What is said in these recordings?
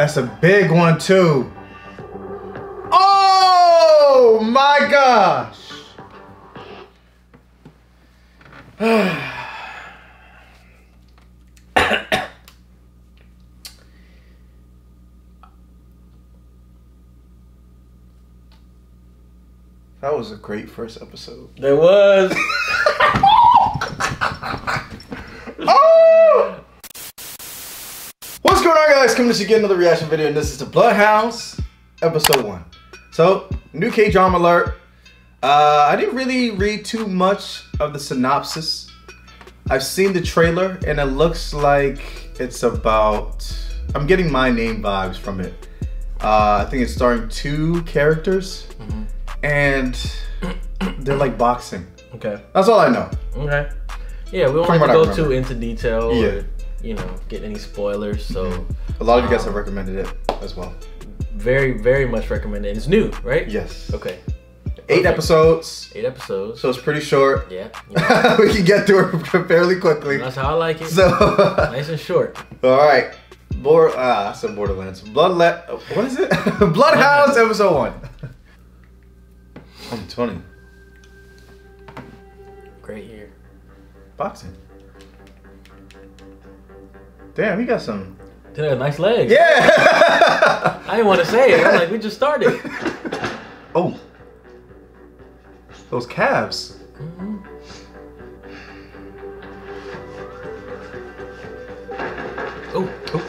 That's a big one too. Oh my gosh. That was a great first episode. There was. Oh! What's going on, guys? Coming to get another reaction video, and this is the Bloodhounds, episode one. So, new K drama alert. Uh, I didn't really read too much of the synopsis. I've seen the trailer, and it looks like it's about. I'm getting my name vibes from it. Uh, I think it's starring two characters, and they're like boxing. Okay. That's all I know. Okay. Yeah, we From to go too into detail Yeah. or, you know, get any spoilers. So, A lot of you guys Um, have recommended it as well. very, very much recommended. It's new, right? Yes. Okay. Eight episodes, Eight episodes. so it's pretty short. yeah. yeah. we can get through it fairly quickly. That's how I like it. So, nice and short. all right. Bor- ah, I said Borderlands. Bloodlet. What is it? Bloodhounds, episode one. 2020. Great year. Boxing. Damn, he got some. Dude, nice legs. Yeah. I didn't want to say it. I'm like, we just started. oh. Those calves. Mhm. Oh, Oh.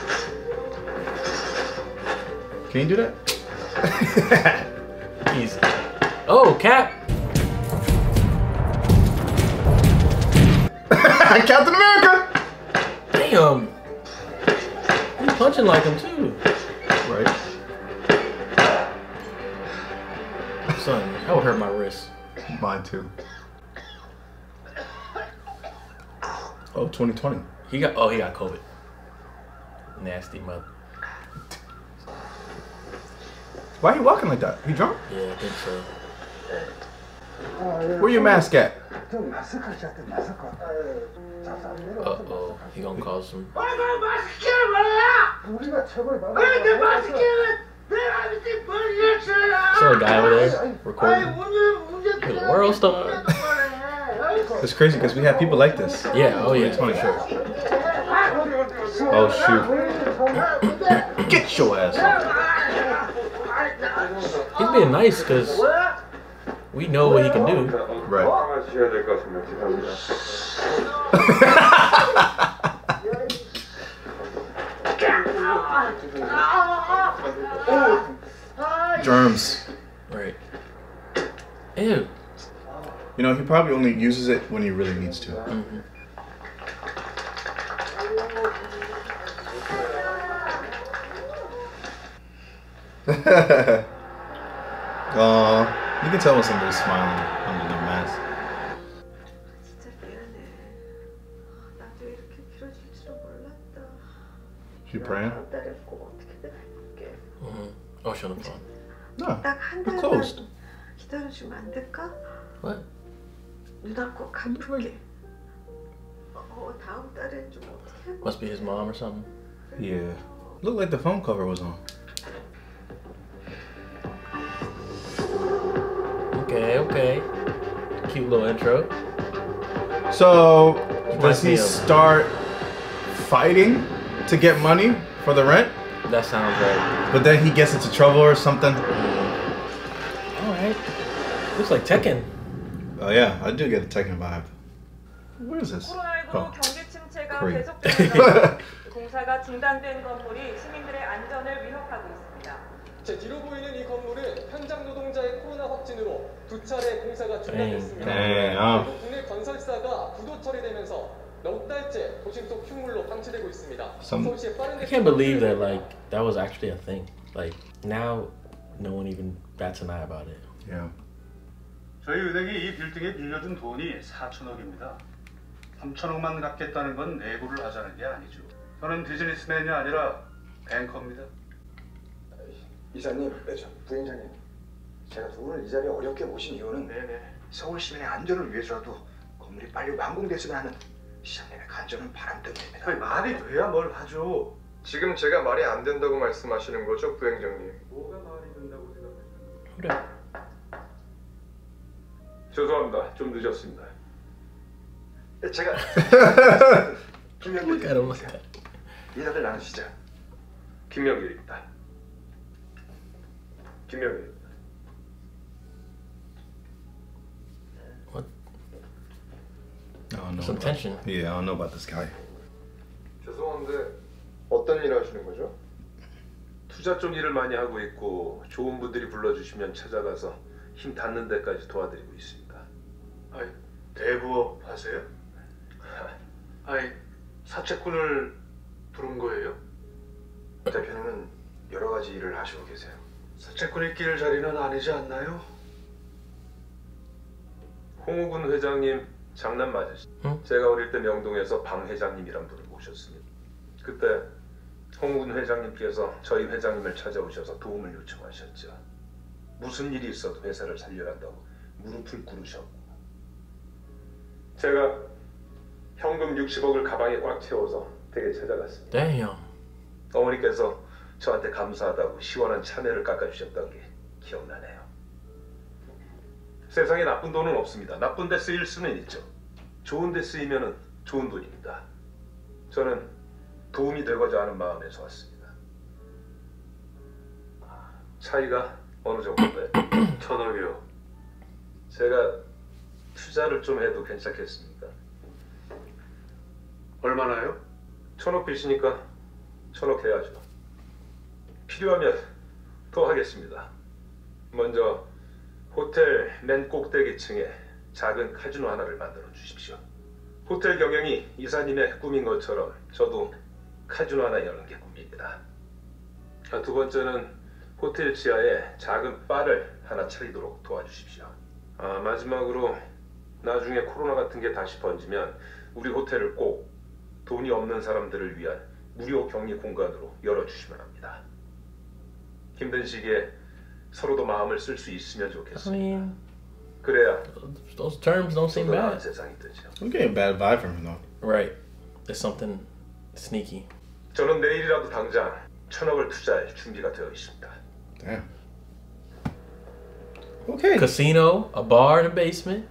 Can you do that? easy. Oh, Cap. Captain America. Damn. He's punching like him too. Right. Son, that would hurt my wrist. Mine too. Oh, 2020. He got oh he got COVID. Nasty mother. Why are you walking like that? You drunk? Yeah, I think so. Where your mask at? Uh oh, he gonna cause some. 우리가 최고의 왜 내 마스크는 내 아버지 머리에 Saw a guy over there 아이 recording. 문제 문제 He's a world star. It's crazy because we have people like this. Yeah, oh yeah, for 2020. sure. Oh shoot. Get your ass up. He's being nice because we know what he can do. Right. Germs. Right. Ew. You know, he probably only uses it when he really needs to. Mm-hmm. Aw, you can tell when somebody's smiling under their mask. You praying? Mm-hmm. Oh, shut up. phone. No. 딱 한 We're 달만 closed. 기다려주면 안 될까? What? 누나 꼭 갚을게. 어, 다음 달엔 좀 어떻게 해볼게. Must be his mom or something. Yeah. Looked like the phone cover was on. Okay, okay. Cute little intro. So, Reminds does me he of- start fighting to get money for the rent? That sounds right. But then he gets into trouble or something? All right. Looks like Tekken. Oh yeah, I do get a Tekken vibe. Where is this? 코로나19로 Oh. Korea. 공사가 중단된 건물이 시민들의 안전을 위협하고 있습니다. 제 뒤로 보이는 이 건물은 현장 노동자의 코로나 확진으로 두 차례 공사가 중단됐습니다. 네, 아. 국내 건설사가 부도 처리되면서 넉 달째 도심 속 흉물로 방치되고 있습니다. Some- I can't believe that like that was actually a thing. Like now, no one even bats an eye about it. Yeah. 저희 은행이 이 빌딩에 빌려준 돈이 4천억입니다. 3천억만 갚겠다는 건 내고를 하자는 게 아니죠. 저는 비즈니스맨이 아니라 뱅커입니다. 이사님, 네, 저 부인장님, 제가 두 분을 이 자리에 어렵게 모신 이유는 네네. 서울 시민의 안전을 위해서라도 건물이 빨리 완공됐으면 하는 시장님의 간절한 바람 때문입니다. 아니, 말이 돼야 뭘 하죠. 지금 제가 말이 안 된다고 말씀하시는 거죠, 부행장님? 뭐가 말이 된다고 생각하십니까? 그래. 죄송합니다. 좀 늦었습니다. 제가 at him like that. 인사를 나누시죠. 김명길입니다. 김명길입니다. I don't know. Some about- tension. Yeah, I don't know about this guy. 죄송한데 어떤 일을 하시는 거죠? 투자 쪽 일을 많이 하고 있고 좋은 분들이 불러주시면 찾아가서 힘 닿는 데까지 도와드리고 있습니다. 아이, 대부업 하세요? 아이, 사채꾼을 부른 거예요? 대표님은 여러 가지 일을 하시고 계세요. 사채꾼이 낄 자리는 아니지 않나요? 홍우군 회장님 장난 맞으시죠? 응? 제가 어릴 때 명동에서 방 회장님이란 분을 모셨습니다. 그때 홍우군 회장님께서 저희 회장님을 찾아오셔서 도움을 요청하셨죠. 무슨 일이 있어도 회사를 살려야 한다고 무릎을 꿇으셨고 제가 현금 60억을 가방에 꽉 채워서 댁에 찾아갔습니다. Damn. 어머니께서 저한테 감사하다고 시원한 참외를 깎아주셨던 게 기억나네요. 세상에 나쁜 돈은 없습니다. 나쁜 데 쓰일 수는 있죠. 좋은 데 쓰이면 좋은 돈입니다. 저는 도움이 되고자 하는 마음에서 왔습니다. 차이가 어느 정도인데 천억이요. 제가 투자를 좀 해도 괜찮겠습니까? 얼마나요? 천억 빚이니까 천억 해야죠. 필요하면 더 하겠습니다. 먼저 호텔 맨 꼭대기 층에 작은 카지노 하나를 만들어 주십시오. 호텔 경영이 이사님의 꿈인 것처럼 저도 카지노 하나 여는 게 꿈입니다. 아, 두 번째는 호텔 지하에 작은 바를 하나 차리도록 도와주십시오. 아, 마지막으로 나중에 코로나 같은 게 다시 번지면 우리 호텔을 꼭 돈이 없는 사람들을 위한 무료 격리 공간으로 열어주시면 합니다. 힘든 시기에 서로도 마음을 쓸 수 있으면 I 좋겠습니다. mean, 그래야 those terms don't seem 더 나은 bad. 세상이 되죠. I'm getting a bad vibe from him though. Right. There's something sneaky. 저는 내일이라도 당장 천억을 투자할 준비가 되어 있습니다. Damn. Okay. Casino, a bar in the basement,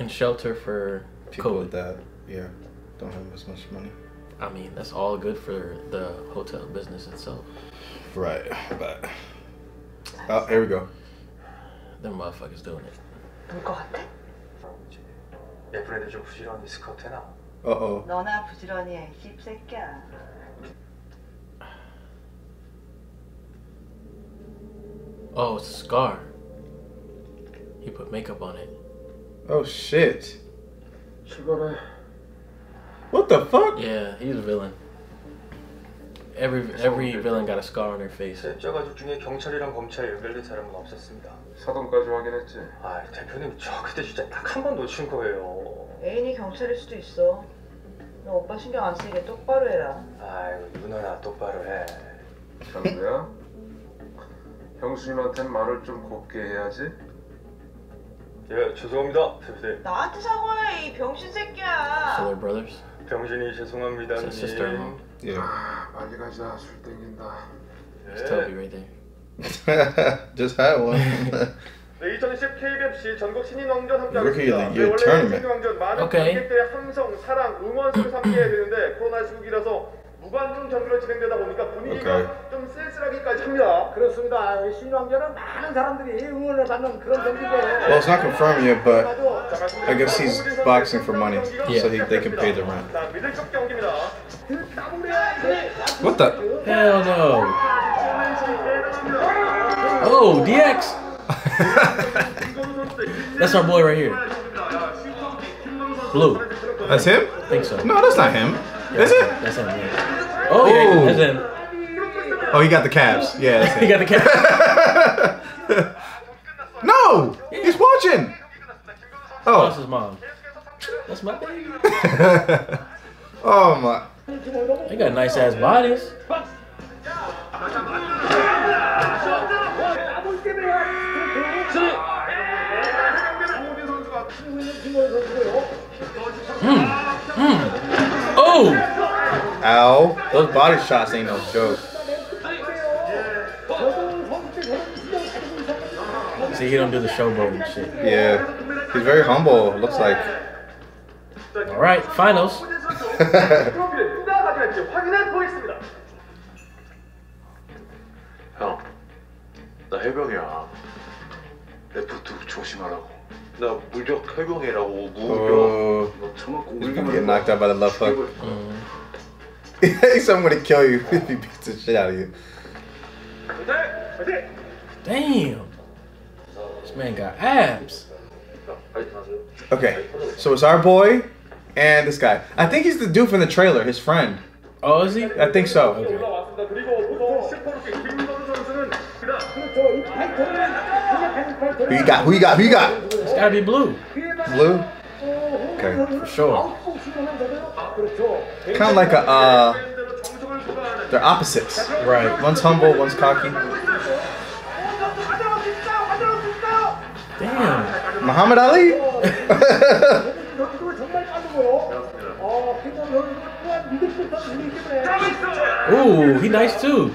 and shelter for People COVID. with that, yeah, don't have as much money. I mean, that's all good for the hotel business itself. Right, but oh, here we go. Them motherfuckers doing it. 놀것 같아? 예쁜 애들 좀 부지런히 스커트 해놔. Uh oh. 너나 부지런히 해, 씹새끼야. Oh, it's a scar. He put makeup on it. Oh shit. 출발해. What the fuck? Yeah, he's a villain. Every every villain got a scar on their face. 셋째 가족 중에 경찰이랑 검찰 연결된 사람은 없었습니다. 사돈까지 확인했지. 아, 대표님 저 그때 진짜 딱 한 번 놓친 거예요. 애인이 경찰일 수도 있어. 너 오빠 신경 안 쓰게 똑바로 해라. 아이고 누나나 똑바로 해. 장구야, 형수님한텐 말을 좀 곱게 해야지. 예, 죄송합니다, 대표님. 나한테 사과해, 이 병신 So 새끼야. they're brothers. 병신이 죄송합니다, his sister-in-law. Yeah. 빨리 가자. 술 땡긴다. It's Toby right there. Just had one. 네, 2020 KBFC 전국 신인 왕전 함께 Rookie of 하겠습니다. the Year 원래. 신인 왕전 많은. 관객들의 함성, 사랑, 응원수를 삼게 되는데 코로나 시국이라서 무관중 경기로 진행되다 보니까 분위기가 오케이. 좀 쓸쓸하기까지 합니다. 그렇습니다. 신왕전은 많은 사람들이 응원을 받는 그런 경기고요. well, it's not confirmed yet, but I guess he's boxing for money, so he, they can pay the rent. 자, 미들급 경기입니다. What the? Hell no. Oh, DX. That's our boy right here. Blue. That's him? I think so. No, that's not him. Is it? That's him. Yeah. Oh, yeah, Oh. that's him. Oh, he got the calves. Yeah, that's He got the cat. no, he's watching. Oh. That's Oh, his mom. That's my baby. oh my. They got nice ass bodies. Hmm. Hmm. Oh, Ow. Those body shots ain't no joke. See, he don't do the showboating shit. Yeah. He's very humble, looks like. All right, finals. up by the left hook. He so I'm gonna kill you if he beats the shit out of you. Damn. This man got abs. Okay, so it's our boy and this guy. I think he's the dude from the trailer, his friend. Oh, is he? I think so. Okay. Who you got? Who you got? Who you got? It's gotta be blue. Blue? Okay, for sure. Kind of like a, uh, they're opposites. Right. One's humble, one's cocky. Damn. Muhammad Ali? Ooh, he nice too.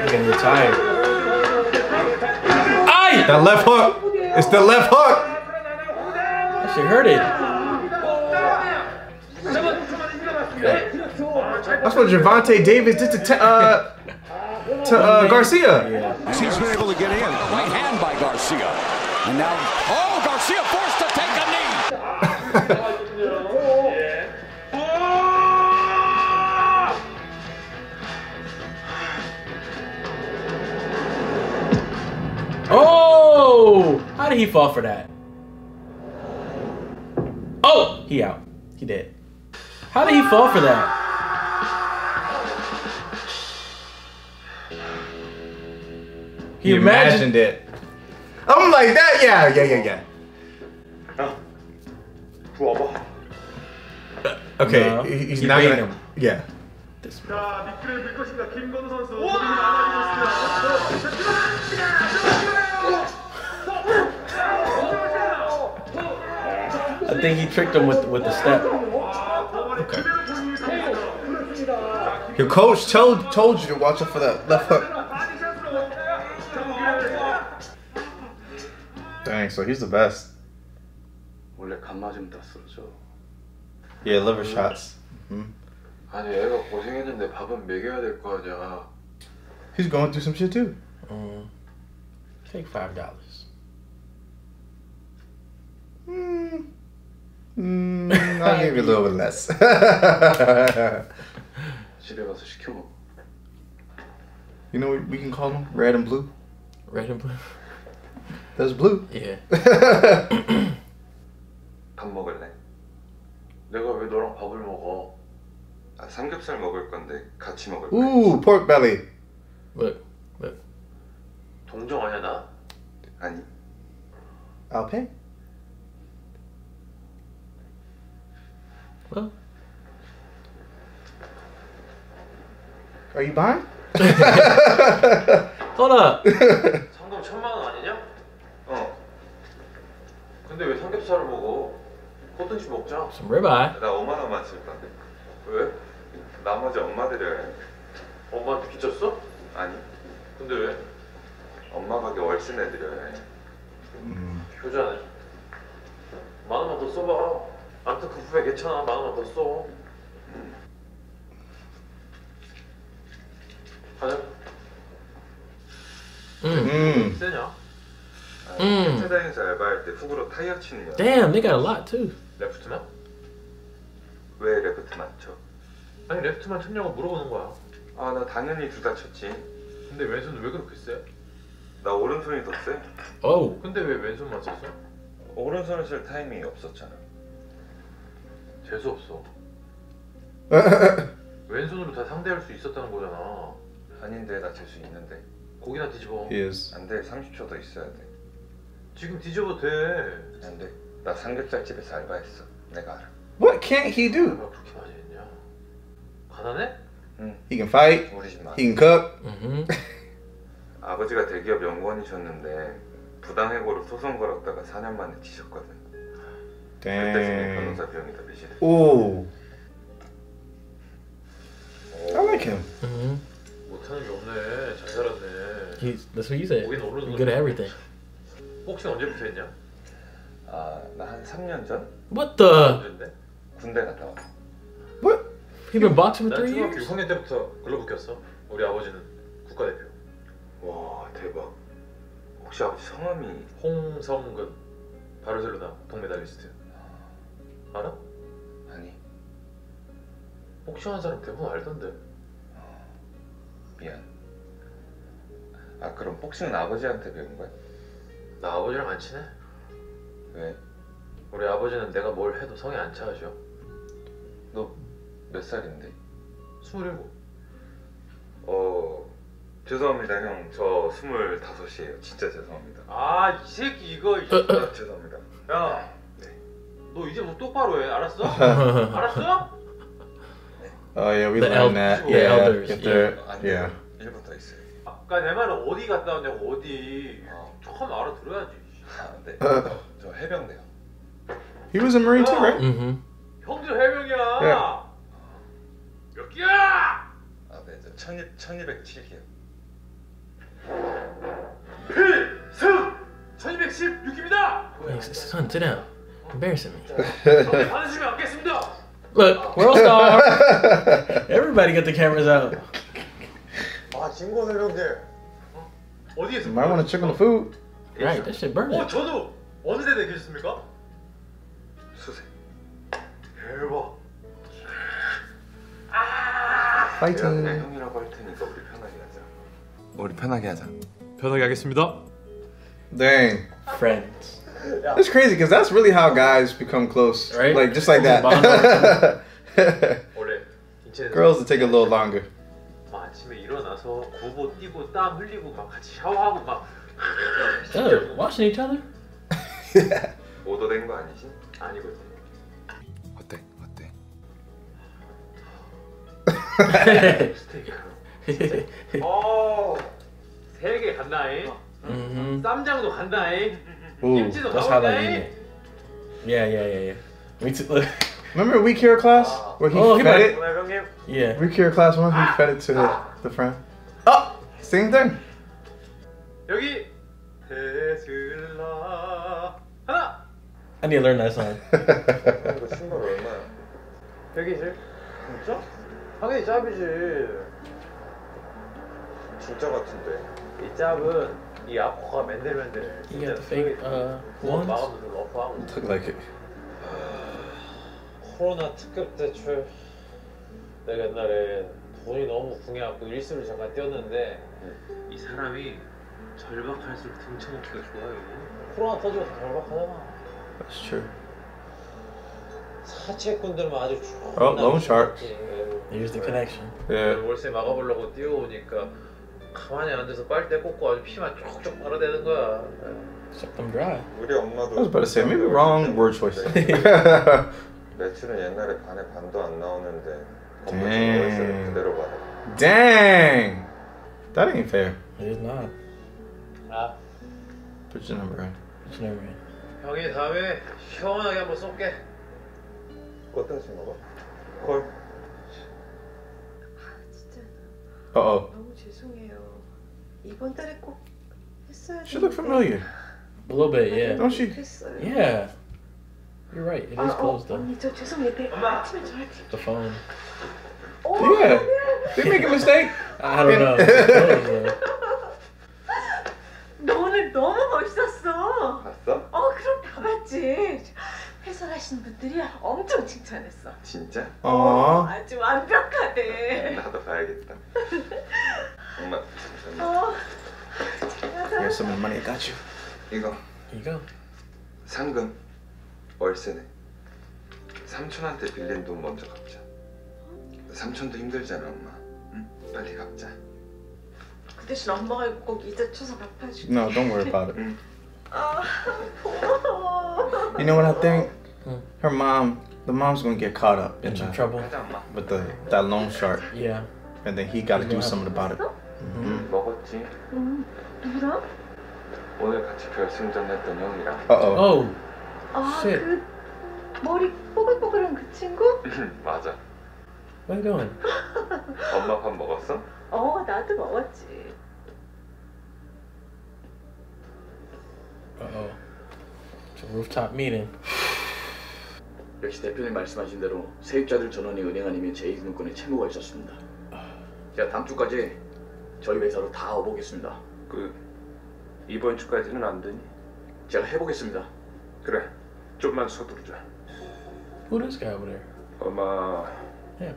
He's getting. Aye! that left hook. It's the left hook. That shit hurt it. That's what Gervonta Davis did to te- uh to uh, Garcia. Yeah. He's been able to get in. Right hand by Garcia. And now, oh, Garcia forced to take a knee. did he fall for that? Oh, he out. He did. How did he fall for that? He, he imagined, imagined it. I'm like that. Yeah, yeah, yeah, yeah. Oh. Okay, no, he's not gonna. Him. Yeah. This one. I think he tricked him with with the step. Okay. Your coach told told you to watch out for that left hook. Dang, so he's the best. Yeah, liver shots. Mm -hmm. He's going through some shit too. Mm. Take five dollars. Mm. Mm, I'll give you a little bit less. 집에 가서 시켜 먹어. you know what we can call them? Red and blue. Red and blue. That's blue. Yeah. 밥 먹을래? 내가 왜 너랑 밥을 먹어? 아, 삼겹살 먹을 건데 같이 먹을 거야. Ooh, pork belly. Look, look. 동정 아니야 나? 아니. I'll pay. Well, Are you buying? hold up. 상금 천만 원 아니냐? 어. 근데 왜 삼겹살을 먹어? 호등식 먹자. Some ribeye. 나 5만 원만 쓸 건데. 왜? 나머지 엄마 드려야 해. 엄마한테 빚졌어? 아니. 근데 왜? 엄마 가게 월세 내드려야 해. 효자네. 만 원만 더 써봐. 아무튼 그 후에 괜찮아. 만 원만 더 써. 가자. 세냐? 음. 알바할 때 타이어 치는 년. Damn, they got a lot too. 레프트만? 왜 레프트만 쳐? 아니 레프트만 쳤냐고 물어보는 거야. 아 나 당연히 둘 다 쳤지. 근데 왼손은 왜 그렇게 세? 나 오른손이 더 세. Oh. 근데 왜 왼손만 썼어? 오른손을 쓸 타이밍이 없었잖아. 재수 없어. 왼손으로 다 상대할 수 있었다는 거잖아. 아닌데 나질수 있는데. 고기나 뒤집어. He is. 안돼 30초 더 있어야 돼. 지금 뒤집어도 돼. 안돼. 나 삼겹살 집에서 알바했어. 내가 알아. What can't he do? 왜 그렇게 많이 했냐? 가난해? He can fight. 우리 집 마. He can cook. 아버지가 대기업 연구원이셨는데 부당해고로 소송 걸었다가 4년 만에 지셨거든. 그때 Dang. 변호사 비용이 더 내시네. Ooh. I like him. hmm 못하는 게 없네. 잘 살았네. He's that's what you said. 오르는 good at everything. 복싱 언제부터 했냐? 아, 나 한 3년 전 What the? 군대 갔다 왔어. What? He been boxing for 난 three 중학교 years? 6학년 때부터 글러브 꼈어. 우리 아버지는 국가대표. 와, 대박. 혹시 아버지 성함이 홍성근 바르셀로나 동메달리스트. 알아? 아니, 복싱하는 사람 대부분 알던데. 미안. 아, 그럼 복싱은 아버지한테 배운 거야? 나 아버지랑 안 친해. 왜? 우리 아버지는 내가 뭘 해도 성에 안 차가죠. 너몇 살인데? 스물일곱. 어, 죄송합니다, 형. 저 스물다섯이에요. 진짜 죄송합니다. 아 이 새끼 이거. 이- 아, 죄송합니다. 야, 네. 너 이제 뭐 똑바로 해. 알았어? 알았어? Oh yeah, we The learned el- that. the Yeah, elders, if they're 안 yeah. 1분 더 있어요. 아까 내 말은 어디 갔다 왔냐고 어디. 어. 처음 알아들어야지. 아, 네. 저, 저 해병대요. He was a marine too, right? Mm-hmm. 형들 해병이야. 네. 몇 개야? 아, 네. 저 1200, 1207기요. 필승 1216입니다. Hey, son, sit down. Embarrassing me. 받으시면 받겠습니다. Look, World Star. Everybody get the cameras out. 아 진고 해병대. 어디에서? Might want to check on the food. Right, that shit burning. 어 저도 어느 대대 계셨습니까? 수색. 대박. 내가 Fighting. 그냥 형이라고 할 테니까 우리 편하게 하자. 우리 편하게 하자. 편하게 하겠습니다. Dang. Friends. It's crazy because that's really how guys become close. Right? Like just like that. 원래 인천에서 Girls will take a little longer. 막 아침에 일어나서 구보 뛰고 땀 흘리고 막 같이 샤워하고 막 Oh, watching each other? 오더된 거 아니지? 아니거든. 어때? 어때? 스테이크. 어, 세개 간다잉. mm-hmm. 쌈장도 간다잉. Ooh, that's how they eat it. Yeah, yeah, yeah, yeah. We took. Look. Remember weak hero class where he oh, fed he might, it? Yeah. Weak hero class one, he fed it to the, the friend. Oh, same thing. 여기 테슬라 하나. I need to learn that song. 이거 진짜? 당연히 짭이지. 진짜 같은데. 이 짭은 이 아코가 맨들맨들. The fake uh, ones? 마음도 러프하고. Look like it. 코로나 특급 대출 내가 옛날에 돈이 너무 궁해갖고 일수를 잠깐 뛰었는데 이 사람이 절박할수록 등쳐먹기가 좋아요 코로나 터지고 다 절박하잖아 That's true. 사채꾼들만 아주 Oh, loan sharks. Here's the connection. Yeah. 월세 막아보려고 뛰어오니까 가만히 앉아서 빨대 꽂고 아주 피만 쪽쪽 빨아대는 거야 Suck them dry. 우리 엄마도. I was about to say maybe wrong word choice. 매출은 옛날에 반에 반도 안 나오는데 건물 Dang. 월세를 그대로 받아. Dang. That ain't fair. It is not. 아 Put your number in. It's never in. 형이 다음에 시원하게 한번 쏠게 꽃등심 먹어? 콜. 진짜 Uh oh. 너무 죄송해요. 이번 달에 꼭 했어야 She look familiar. A little bit, yeah. Don't she? 했어요. Yeah. You're right. It 아, is 어, closed though. 언니 저 죄송해요. 네, 아침에 전화드릴게요. The phone. 어, Yeah. They make a mistake. I don't know. It's closed, though. 너 오늘 너무 멋있었어. 봤어? 어, 그럼 다 봤지. 해설하시는 분들이 엄청 칭찬했어. 진짜? 어. 아주 완벽하대. 나도 봐야겠다. 엄마. 어. Here's some of the money I got you. 이거 go. 상금 월세네. 삼촌한테 빌린 돈 먼저 갚자. 삼촌도 힘들잖아 엄마. 응? 빨리 갚자. 그 대신 엄마가 이거 꼭 이자 쳐서 갚아줄게. No, don't worry about it. 아, 고마워. You know what I think? Hmm. Her mom, the mom's gonna get caught up in In some the, trouble. 하자 엄마. with the that loan shark, Yeah. and then he got to do something about it. 응 먹었지. 응, 누구랑? 오늘 같이 결승전 했던 형이랑. Uh oh. Oh, 아, Shit. 그 머리 뽀글뽀글한 그 친구? 맞아. What are you doing? 엄마 밥 먹었어? 어, 나도 먹었지. Uh oh. Rooftop meeting. 역시 대표님 말씀하신 대로 세입자들 전원이 은행 아니면 제2금융권에 채무가 있었습니다. 제가 다음 주까지 저희 회사로 다 와보겠습니다. 그 이번 주까지는 안 되니? 제가 해보겠습니다. 그래. 좀만 서두르자. Who this guy over there? 엄마 Yeah.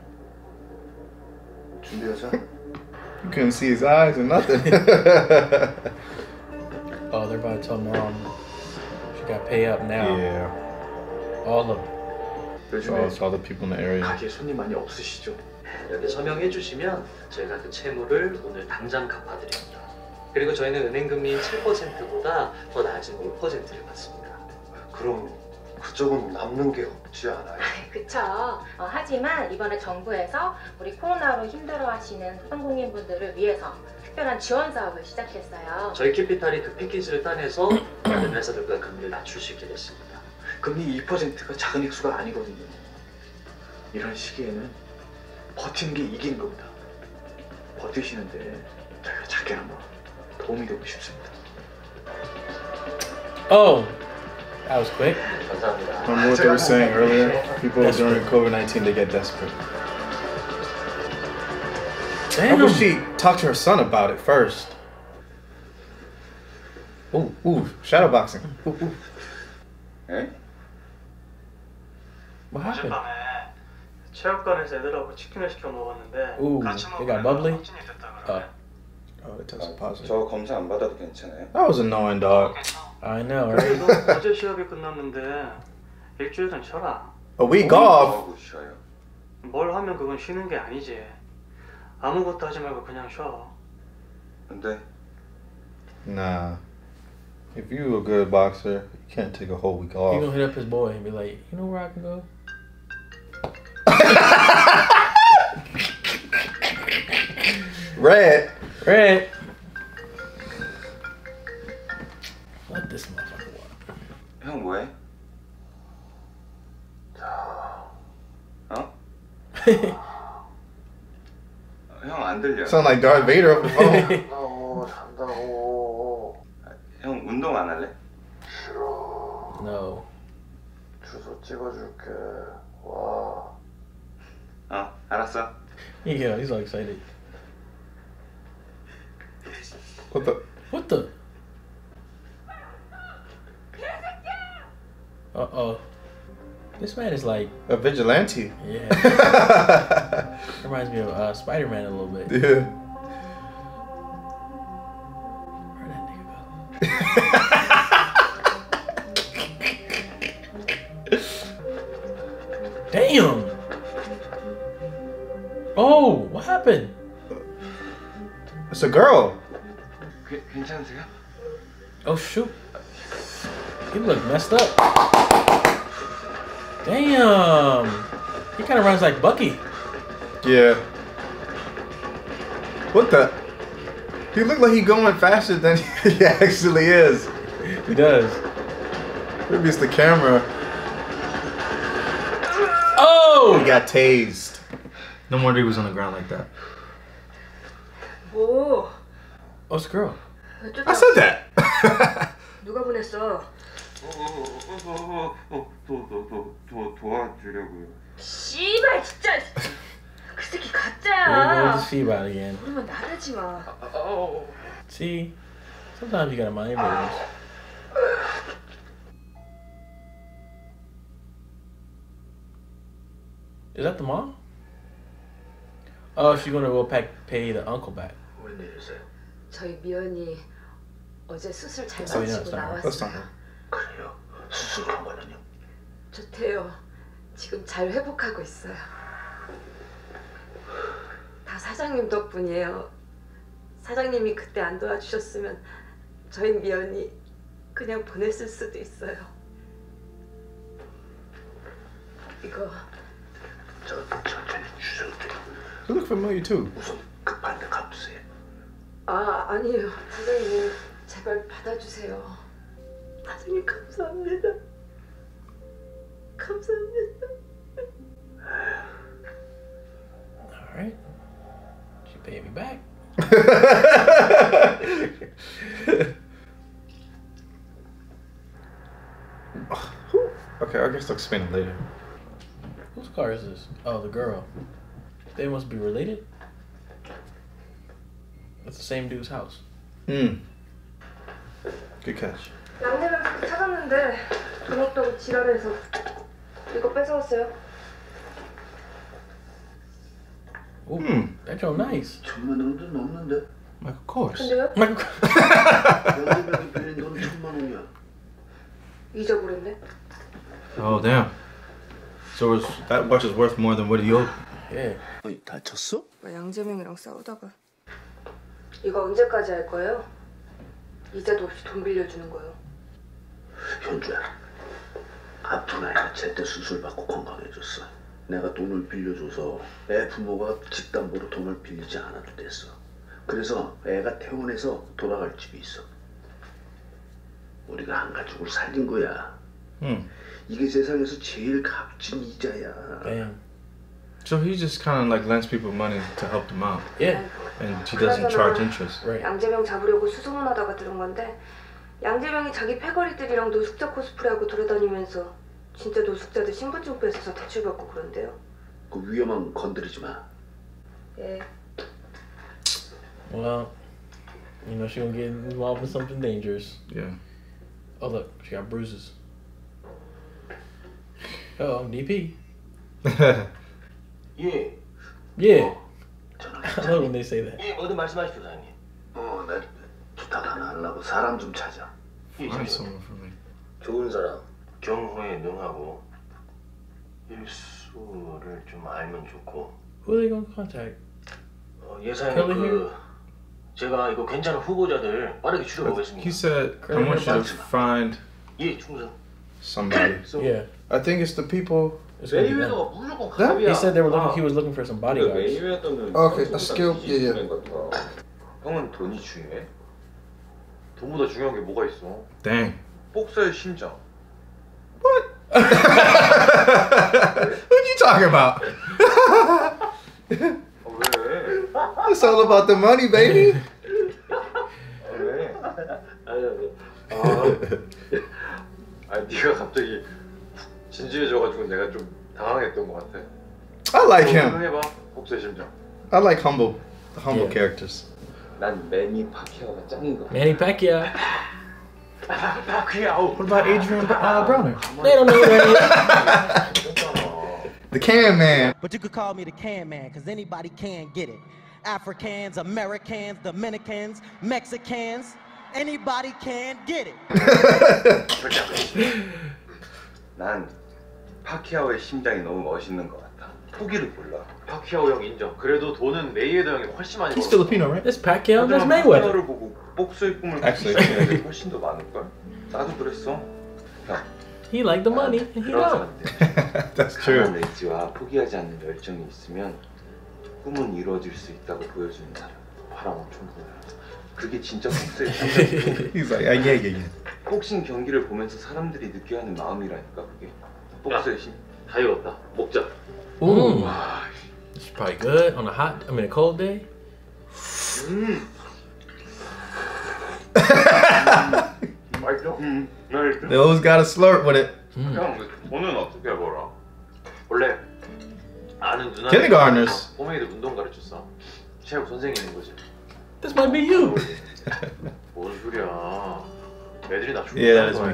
준비하자. You couldn't see his eyes or nothing. Oh, they're about to tell mom got pay up now. yeah. All of all, all the people in the area. 가게에 손님 많이 없으시죠? 여기 서명해 주시면 저희가 그 채무를 오늘 당장 갚아드립니다. 그리고 저희는 은행 금리인 7%보다 더 낮은 5%를 받습니다. 그럼 그쪽은 남는 게 없지 않아요? 그쵸. 어, 하지만 이번에 정부에서 우리 코로나로 힘들어하시는 소상공인분들을 위해서 특별한 지원 사업을 시작했어요. 저희 캐피탈이 그 패키지를 따내서 다른 회사들보다 금리를 낮출 수 있게 됐습니다. 금리 2%가 작은 액수가 아니거든요. 이런 시기에는 버티는 게 이기는 겁니다. 버티시는데 저희가 작게나마 도움이 되고 싶습니다. Oh, that was quick. 감사합니다. Remember what they were saying earlier? People during COVID 19 they get desperate. How Damn. about she talk to her son about it first? Ooh, ooh, shadow boxing. Ooh, ooh. 에? What happened? 어젯밤에 체육관에서 애들하고 치킨을 시켜 먹었는데 Ooh, 같이 they got bubbly. Uh, Oh, they tested positive. 저 검사 안 받아도 괜찮아요? That was annoying, dog. I know, right? 그래도 어제 시합이 끝났는데 일주일은 쉬어라. A week off. 하고 쉬어요. 뭘 하면 그건 쉬는 게 아니지. 아무것도 하지 말고 그냥 쉬어. 근데 Nah. If you a good boxer, you can't take a whole week He off. gonna hit up his boy and be like, you know where I can go? Red. Red. Sound like Darth Vader over the phone. 어, 잔다고. 형 운동 안 할래? 싫어. No. 주소 찍어줄게. 와. 어, 알았어. Yeah, he's all excited. What the? What the? Uh oh. This man is like A vigilante. Yeah. reminds me of uh, Spider Man a little bit. Yeah. Where that nigga Damn. Oh, what happened? It's a girl. Oh shoot. He look messed up. Damn. He kind of runs like Bucky. He look like he going faster than he actually is. He does. Maybe it's the camera. Oh! He got tased. No wonder he was on the ground like that. 뭐? Oh, it's a girl. 어쩌다- I said that. 누가 보냈어? 도, 도와주려고요. 씨발 진짜. 그 새끼 가짜야. goes the feedback again. 모르면 나대지 마. See? Sometimes you gotta mind your business. Is that the mom? Oh, she's gonna go pack, pay the uncle back. 웬일이세요? 저희 미연이 어제 수술 잘 Oh, 마치고. 나왔어요. 그래요? 수술한 거는요? 좋대요. 지금 잘 회복하고 있어요. 다 사장님 덕분이에요. 사장님이 그때 안 도와주셨으면 저희 미연이 그냥 보냈을 수도 있어요. 이거 저 천천히 주셔도 You look familiar too. 우선 급한데 갚으세요. 아 아니에요. 사장님 제발 받아주세요. 사장님 감사합니다. 감사합니다. All right. She paid me back. okay, I guess I'll explain it later. Whose car is this? Oh, the girl. They must be related. It's the same dude's house. Hmm. Good catch. 양재명에서 찾았는데 돈 없다고 지랄해서 이거 뺏어왔어요. Ooh, That joint nice. 천만 원도 넘는데. Like, of course. 근데요? 양재명이 빌린 돈 천만 원이야. 잊어버렸네. Oh damn. So it's, that watch is worth more than what he owed. Yeah. 어이 다쳤어? 양재명이랑 싸우다가 이거 언제까지 할 거예요? 이자도 없이 돈 빌려주는 거요. 현주야. 아픈 아이가 제때 수술 받고 건강해졌어. 내가 돈을 빌려줘서 애 부모가 집담보로 돈을 빌리지 않아도 됐어. 그래서 애가 퇴원해서 돌아갈 집이 있어. 우리가 한 가족을 살린 거야. Hmm. 이게 세상에서 제일 값진 이자야. Damn. So he just kind of like lends people money to help them out. Yeah. And he doesn't charge interest. Right. 양재명 잡으려고 수소문하다가 들은 건데 양재명이 자기 패거리들이랑 노숙자 코스프레하고 돌아다니면서 진짜 노숙자들 신분증 뺏어서 대출받고 그런데요. 그 위험한 거 건드리지 마. 예. Well, you know she gonna get involved in something dangerous. Yeah. Oh look, she got bruises. Oh, DP. 예. Yeah. I love when they say that. 예, 뭐든 말씀하십시오, 사장님. 어, 나 부탁 하나 하려고 사람 좀 찾아. 예, Find 저기요. someone for me. 좋은 사람, 경호에 능하고 일수를 좀 알면 좋고 Who are they gonna contact? 어, 예상에 Kelly 그 제가 이거 괜찮은 후보자들 빠르게 추려 보겠습니다. He said, I want you to find 예, 충성. somebody. Yeah. I think it's the people. It's gonna be them. 메이웨더가 무조건? 갑이야. He said they were looking. He was looking for some 근데 bodyguards. 메이웨더는 Okay, a skill. Yeah, yeah. 같아. 형은 돈이 중요해? 돈보다 중요한 게 뭐가 있어? Dang. 복서의 심장. What you talking about? 왜? It's all about the money, baby. 왜? 아니 아니. 아, 아니 네가 갑자기 진지해져가지고 내가 좀 당황했던 것 같아. I like him. 해봐. 복수의 심장. I like humble, humble Yeah. characters. 난 매니 파키아가 짱인 거. Manny Pacquiao. What about Adrien uh, They don't know who the Can Man. But you could call me the Can Man, because anybody can get it. Africans, Americans, Dominicans, Mexicans, anybody can get it. 난 파키아오의 심장이 너무 멋있는 것 포기를 몰라. 파키아오 형 인정. 그래도 돈은 메이웨더 형이 훨씬 많이 He's 벌었어. Filipino, right? That's Pacquiao. That's Mayweather. 파키아오를 보고 복수의 꿈을 꿀수 Actually. 있는 애들이 훨씬 더 많을걸? 나도 그랬어. 형, He liked the money, and he 그런. 사람들. That's 강한 true. 의지와 포기하지 않는 열정이 있으면 꿈은 이루어질 수 있다고 보여주는 사람. 바람 엄청 불어요. 그게 진짜 복수의 심장이고 He's like, uh, yeah, yeah, yeah. 복싱 경기를 보면서 사람들이 느껴야 하는 마음이라니까 그게. 복수의 심. 다 익었다. 먹자. Ooh. Mm. It's probably good on a hot, I mean a cold day. They always got a slurp with it. Mm. mm. Kindergartners. This might be you. yeah, that is me.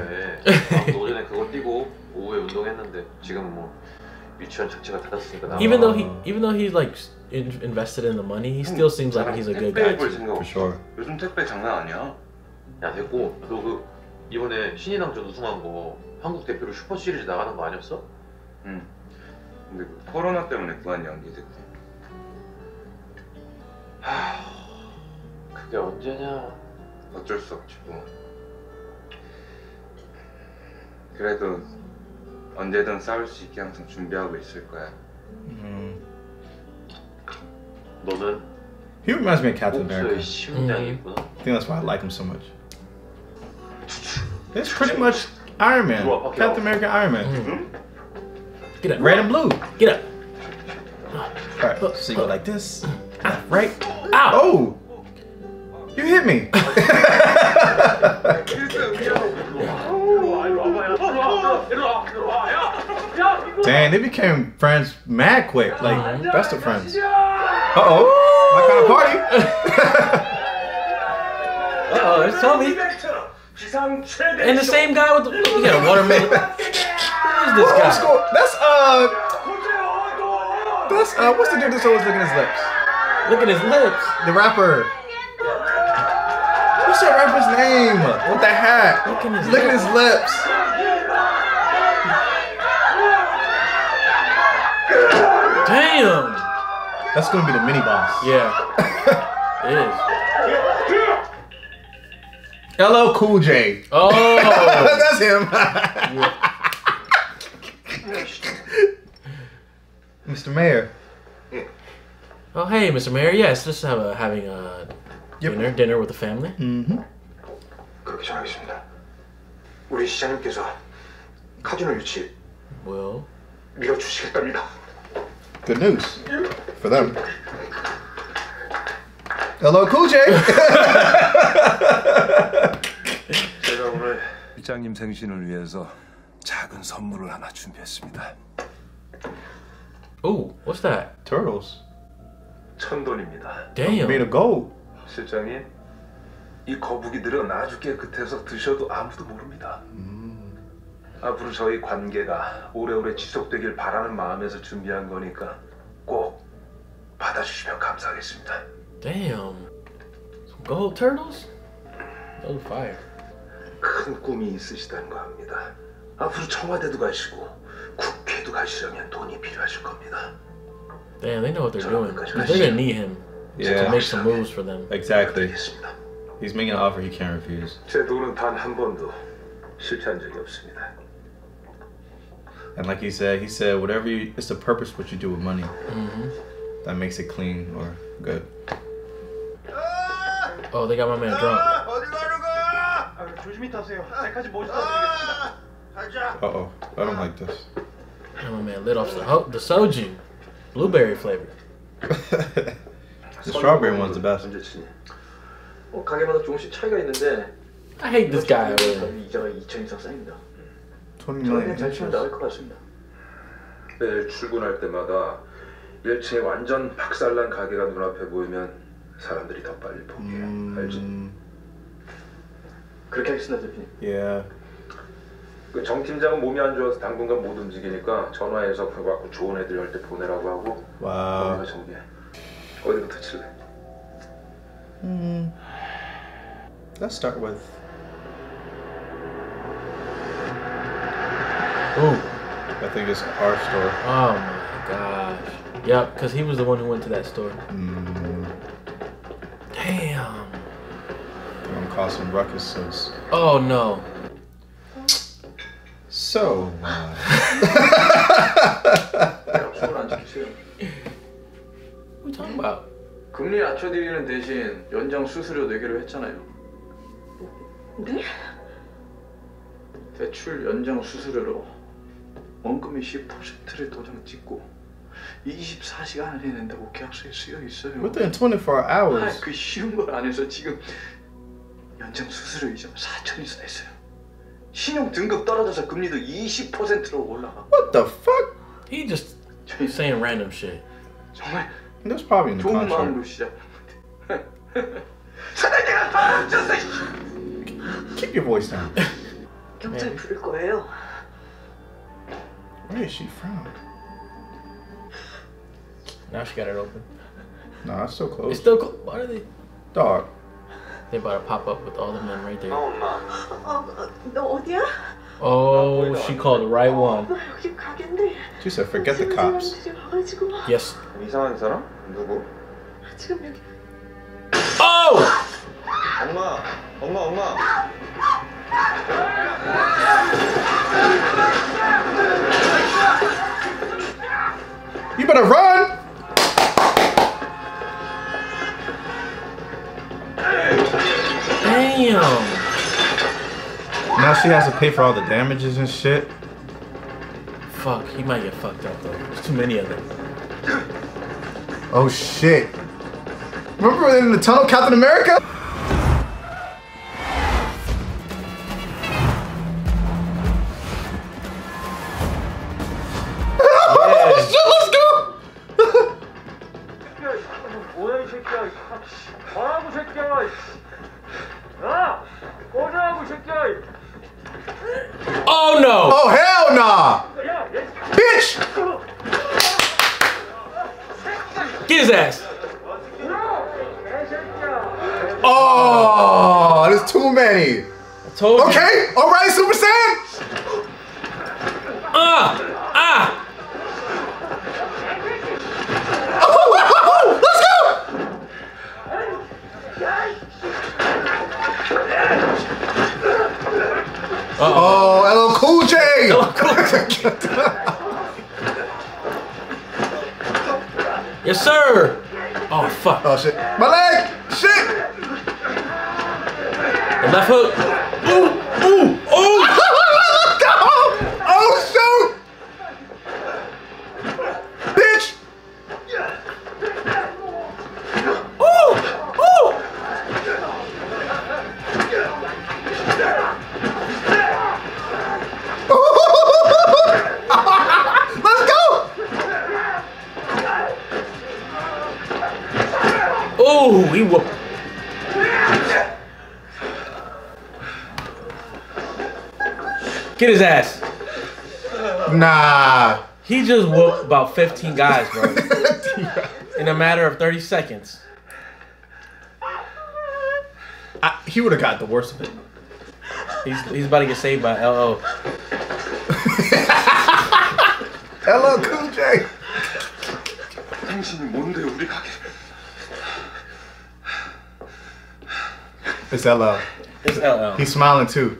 유치원 자체가 닫았으니까 나. Even though he, even though he's like in, invested in the money, he still seems like he's a good guy. 택배. 생각 For 없어. sure. 요즘 택배 장난 아니야. 야 됐고 너 그 이번에 신인왕전 우승한 거 한국 대표로 슈퍼 시리즈 나가는 거 아니었어? 응. 근데 그 코로나 때문에 무한 연기됐대. 그게 언제냐? 어쩔 수 없지 뭐. 그래도 언제든 싸울 수 있게 항상 준비하고 있을 거야. Mm. 너는 He reminds me of Captain 복수의 America. 심장이 Mm. 있구나. I think that's why I like him so much. It's pretty much Iron Man. Well, okay. Captain America, Iron Man. Mm. Get up. Red and blue. Get up. Alright, so you go like this. Right? Ow! Oh! You hit me. Dang, they became friends mad quick. Like, best of friends. Uh oh. My kind of party. Uh-oh, it's Toby. And the same guy with the. You got a watermelon. Who is this guy? Score- That's, uh. That's, uh, what's the dude that's always licking his lips? Look at his lips. The rapper. What's that rapper's name? With the hat. Licking his licking his lips. Damn. That's gonna be the mini boss. Yeah. it is. LL Cool J. Oh. That's him. Mr. Mayor. Oh, hey, Mr. Mayor. Yes, just have a, having a dinner, dinner with the family. Mm-hmm. 그렇게 정하겠습니다. 우리 시장님께서 카지노 유치 Well, 밀어주시겠답니다. Good news for them. LL Cool J. 제가 오늘 이장님 생신을 위해서 작은 선물을 하나 준비했습니다. oh, what's that? Turtles. 천 돈입니다. Damn. Made of gold. 실장님, 이 거북이들은 아주 깨끗해서 드셔도 아무도 모릅니다. 앞으로 저희 관계가 오래오래 지속되길 바라는 마음에서 준비한 거니까 꼭 받아주시면 감사하겠습니다. Damn. Some gold turtles? Those fire. 큰 꿈이 있으시다는 거 합니다. 앞으로 청와대도 가시고 국회도 가시려면 돈이 필요하실 겁니다. Damn, they know what they're doing. They're gonna need him Yeah. to make some moves for them. Exactly. He's making an offer he can't refuse. 제 돈은 단 한 번도 실패한 적이 없습니다. And like he said, he said, whatever you, it's the purpose what you do with money mm-hmm. that makes it clean or good. Oh, they got my man drunk. Uh oh, I don't like this. Oh man, lit off the, the soju, blueberry flavor. the strawberry one's the best. I hate this guy. 이자가 2천 이상 쌓입니다. 20 저는 잘 치면 나을 것 같습니다. 매일 출근할 때마다 1층에 완전 박살난 가게가 눈앞에 보이면 사람들이 더 빨리 포기해. 알지? 그렇게 하겠습니다, 대표님. Yeah. 그정 팀장은 몸이 안 좋아서 당분간 못 움직이니까 전화해서 그거 좋은 애들 할 때 보내라고 하고. 거기가 정리해. 어디부터 칠래? Hmm. Let's start with. Ooh. I think it's our store. Oh my gosh. Yep, because he was the one who went to that store. Mm. Damn. They're gonna cause some ruckus. Oh no. So. Uh, 약속을 안 지키세요. What you talking about? 금리 낮춰드리는 대신 연장 수수료 내기로 했잖아요. 네? 대출 연장 수수료로 원금의 10%를 도장 찍고 24시간 안에 낸다고 계약서에 쓰여 있어요. within 24 hours. 아, 그 쉬운 걸 안 해서 지금 연장 수수료 이자 4천 이상 냈어요. 신용 등급 떨어져서 금리도 20%로 올라가. What the fuck? He just saying random shit. 정말 That's probably in the 좋은 contract. 마음으로 시작. 사장님가 도와줬어. Keep your voice down. 경찰 부를 거예요. Where is she from? Now she got it open. Nah, it's so close. It's still close. Why are they? Dog. They about to pop up with all the men right there. Oh, no. Oh, she called the right one. She said, forget the cops. Yes. Oh! 엄마, 엄마, 엄마. You better run! Damn. Now she has to pay for all the damages and shit. fuck. He might get fucked up though. There's too many of them. Oh shit. Remember in the tunnel, Captain America? Get his ass. Nah. He just whooped about 15 guys, bro. in a matter of 30 seconds. I, he would have got the worst of it. He's, he's about to get saved by LO. LO Cool J. It's LL. It's LL. He's smiling too.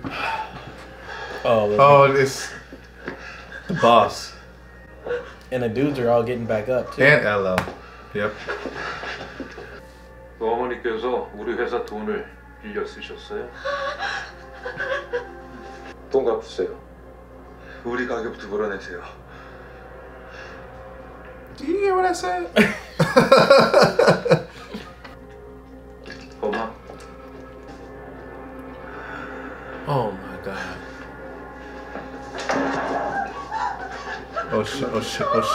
Oh, Oh, it's the boss. and the dudes are all getting back up, too. And LL. Yep. 그 어머니께서 우리 회사 돈을 빌려 쓰셨어요? 돈 갚으세요. 우리 가게부터 물어내세요 Do you hear what I said?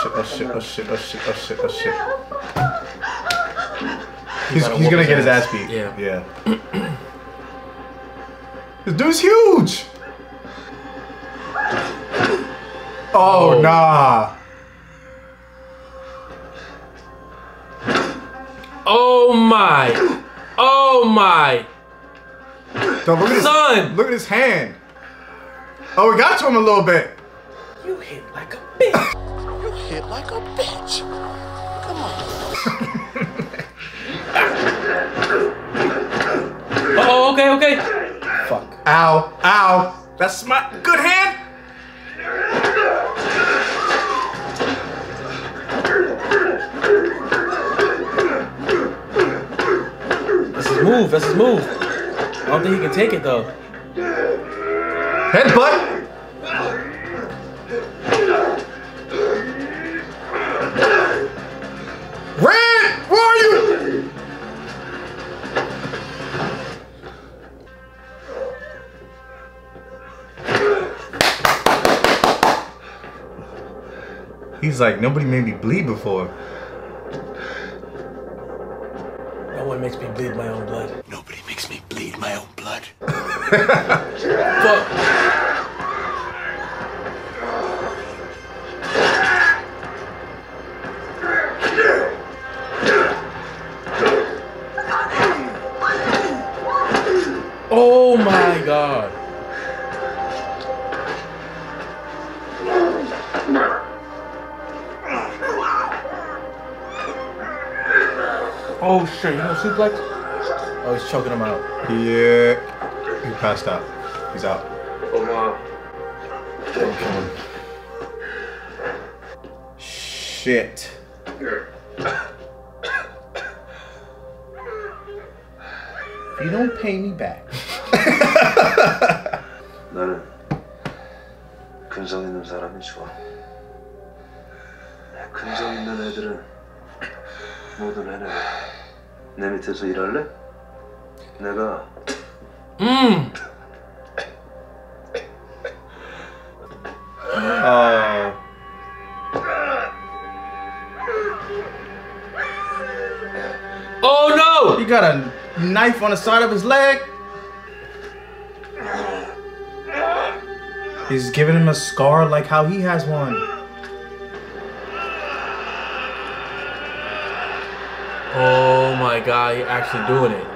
Shit, oh shit, oh shit, oh shit, oh shit, oh shit. He's, he's gonna his get his ass. beat. Yeah. Yeah. this dude's huge! Oh, Oh. nah. Oh, my. Oh, my. Don't look at his, Son! Look at his hand. Oh, we got to him a little bit. You hit like a bitch. You hit like a bitch. Come on. Oh, okay, okay. Fuck. Ow, ow. That's my good hand. That's his move. That's his move. I don't think he can take it, though. Headbutt. He's like, nobody made me bleed before. No one makes me bleed my own blood. Nobody makes me bleed my own blood. Fuck. Oh my god. Oh shit, you know suplex? Oh, he's choking him out. Yeah. He passed out. He's out. 엄마, Don't kill him. Shit. If you don't pay me back. 나는 근성 있는 사람이 좋아 내 밑에서 일할래? 내가 음. Uh, Oh no! he got a knife on the side of his leg. He's giving him a scar like how he has one. Oh my god, you're actually doing it.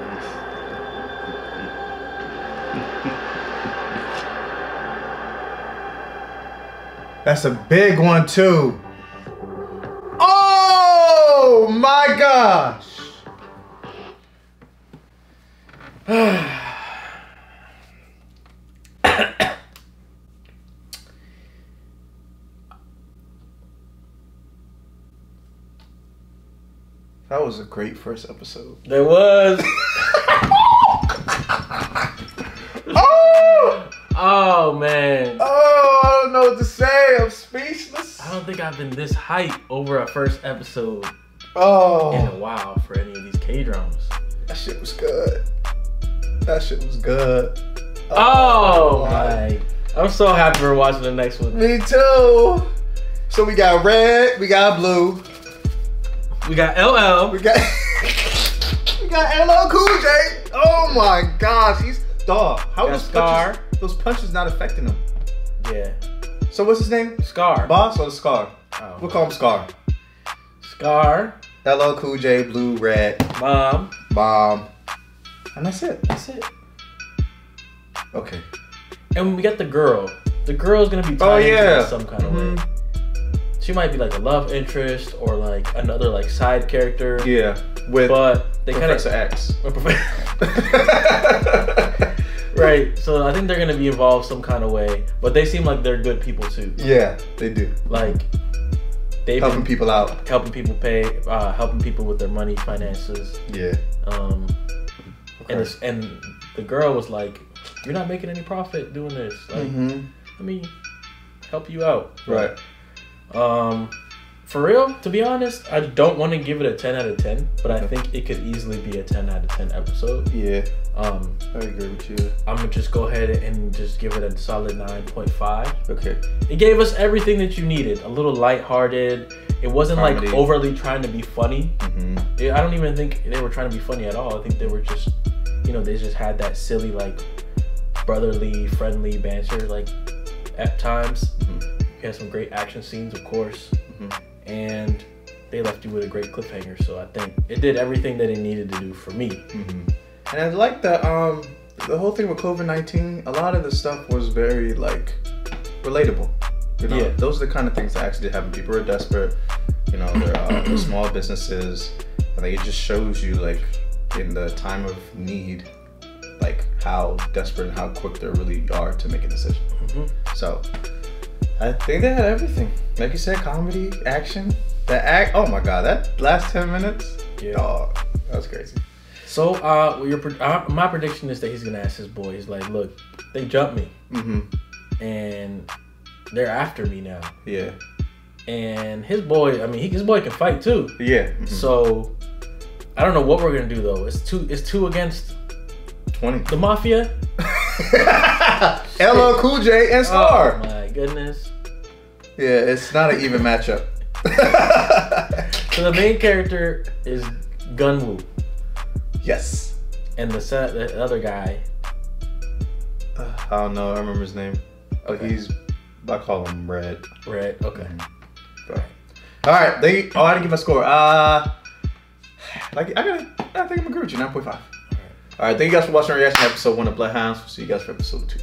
That's a big one too. Oh my gosh. That was a great first episode. There was. oh! Oh man. Oh, I don't know what to say. I'm speechless. I don't think I've been this hyped over a first episode Oh, in a while for any of these K dramas. that shit was good. That shit was good. Oh, oh my. I'm so happy we're watching the next one. Me too. So we got red, we got blue, We got LL. we got we got LL Cool J. Oh my gosh, he's dog. How those Scar. punches? Those punches not affecting him. Yeah. So what's his name? Scar. Boss or the Scar? Oh. We'll call him Scar. Scar. LL Cool J, blue, red, Mom. bomb, and that's it. That's it. Okay. And we got the girl. The girl's gonna be tied Oh, yeah. some kind of Mhm. way. She might be like a love interest or like another like side character. Yeah. With But they kind of X. right. So I think they're gonna be involved some kind of way. But they seem like they're good people too. Yeah, they do. Like they've Helping people out. helping people pay, uh, helping people with their money, finances. Yeah. Um, Okay. and and the girl was like, "You're not making any profit doing this. Like, Mhm. let me help you out." Right. Um, for real, to be honest, I don't want to give it a 10 out of 10, but I think it could easily be a 10 out of 10 episode. Yeah. Um, I agree with you. I'm gonna just go ahead and just give it a solid 9.5. Okay. It gave us everything that you needed. A little lighthearted. It wasn't Comedy. like overly trying to be funny. Mm-hmm. Yeah, I don't even think they were trying to be funny at all. I think they were just, you know, they just had that silly, like, brotherly, friendly banter, like, at times. You had some great action scenes, of course. And they left you with a great cliffhanger. So I think it did everything that it needed to do for me. Mm-hmm. And I like that um the whole thing with COVID nineteen, a lot of the stuff was very like relatable. You know, Yeah. those are the kind of things that actually happen. People are desperate, you know, they're, uh, they're small businesses. And like, it just shows you like in the time of need, like how desperate and how quick they really are to make a decision. Mhm. So I think they had everything. Like you said, comedy, action. The act oh my god, that last ten minutes. Yeah. Dog, that was crazy. So uh, your, uh, my prediction is that he's gonna ask his boy. He's like, "Look, they jumped me, Mm-hmm. and they're after me now." Yeah. And his boy, I mean, he, his boy can fight too. Yeah. mhm. So I don't know what we're gonna do though. It's two. It's two against 20. the mafia. LL Cool J and Star. Oh my goodness. Yeah, it's not an even matchup. So the main character is Gunwoo, Yes. and the set, the other guy. Uh, I don't know. I remember his name. But he's. I call him Red. Red. Okay. But- All right. They. Oh, I didn't give my score. Uh, like I gotta. I think I'm agree with you. Nine point five. All right. Thank you guys for watching our reaction episode one of Bloodhounds. We'll see you guys for episode two.